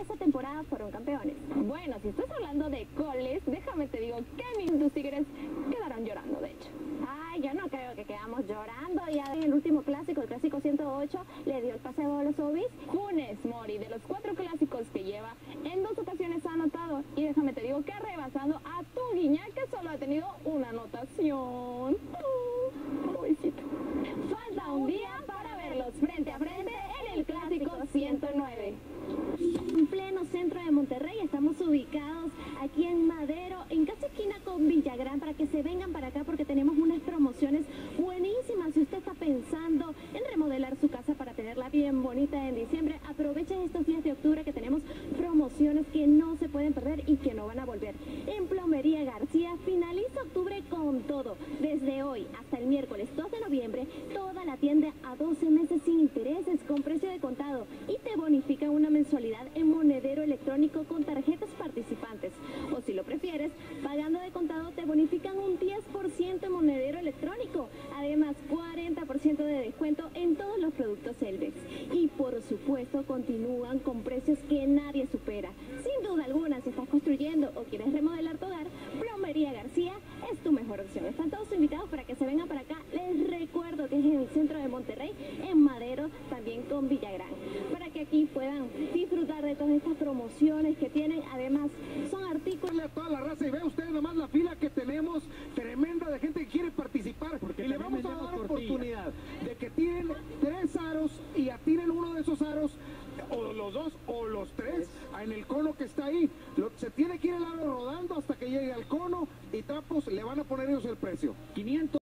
esa temporada fueron campeones. Bueno, si estás hablando de goles, déjame te digo que mis tigres quedaron llorando, de hecho. Ay, yo no creo que quedamos llorando. Ya en el último clásico, el clásico 108, le dio el paseo a los obis. Funes Mori, de los cuatro clásicos que lleva, en dos ocasiones ha anotado. Y déjame te digo que ha rebasado a tu guiña, que solo ha tenido una anotación. Falta un día para verlos frente a frente en el clásico 109. Vengan para acá porque tenemos unas promociones buenísimas. Si usted está pensando en remodelar su casa para tenerla bien bonita en diciembre, aprovechen estos días de octubre que tenemos promociones que no se pueden perder y que no van a volver. En Plomería García finaliza octubre con todo. Desde hoy hasta el miércoles 2 de noviembre, toda la tienda a 12 meses sin intereses con precio de contado y te bonifican una mensualidad en monedero electrónico con tarjetas participantes. O si lo prefieres, de contado te bonifican un 10% en monedero electrónico. Además, 40% de descuento en todos los productos Elvex. Y por supuesto, continúan con precios que nadie supera. Sin duda alguna, si estás construyendo o quieres remodelar tu hogar, Plomería García es tu mejor opción. Están todos invitados para que se vengan para acá. Les recuerdo que es en el centro de Monterrey, en Madero, también con Villagrán. Para que aquí puedan disfrutar de todas estas promociones que tienen. Además, son artículos... a toda la raza y ve ustedes nomás la fila que tenemos, tremenda de gente quiere participar. Porque y le vamos a dar tortilla. oportunidad de que tiren tres aros y atiren uno de esos aros o los dos o los tres en el cono que está ahí. Lo- se tiene que ir el aro rodando hasta que llegue al cono y trapos le van a poner ellos el precio. 500